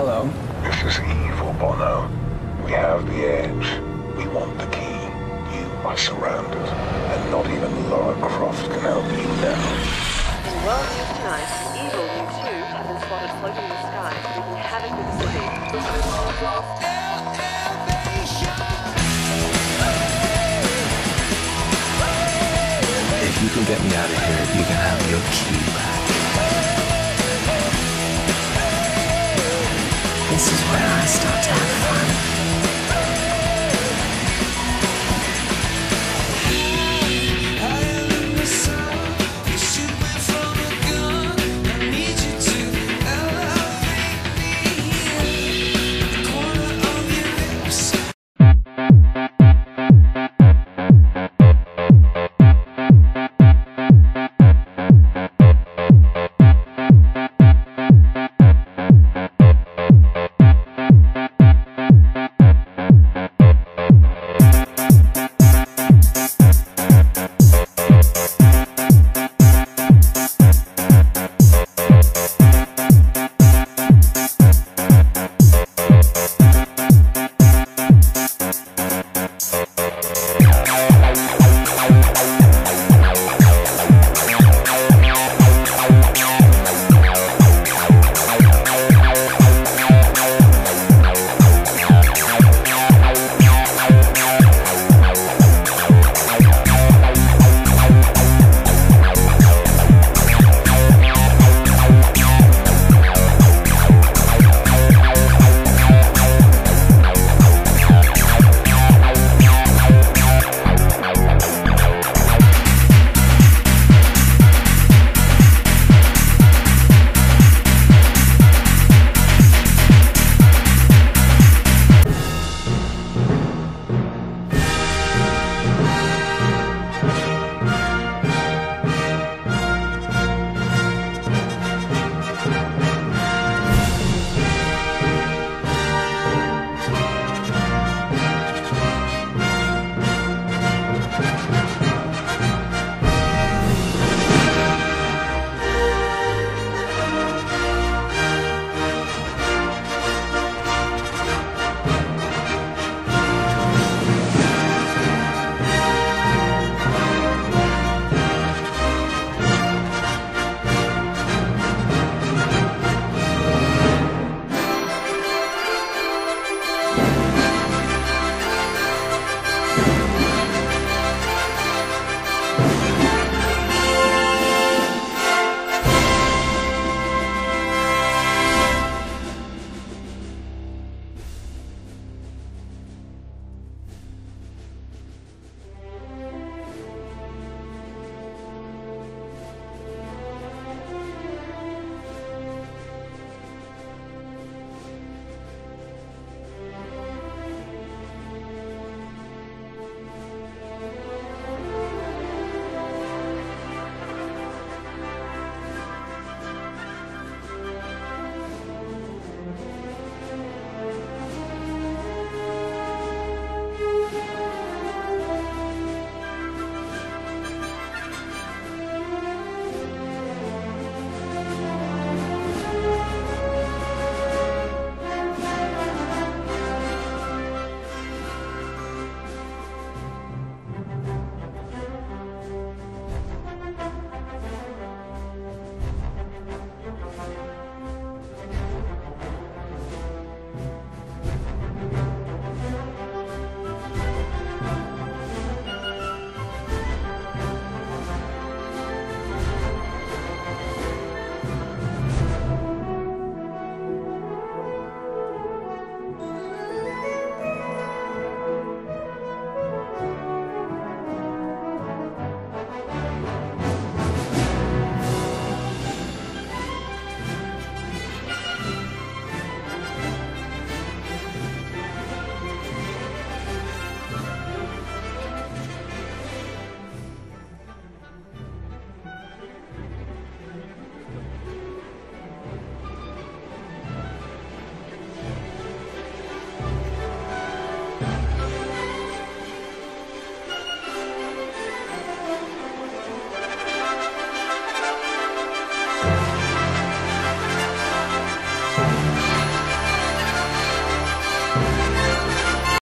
Hello. This is evil, Bono. We have the edge. We want the key. You are surrounded, and not even Lara Croft can help you now. In world news tonight, evil U2 have been spotted floating in the sky, wreaking havoc with the city. If you can get me out of here, you can have your key. this is where I start to have fun.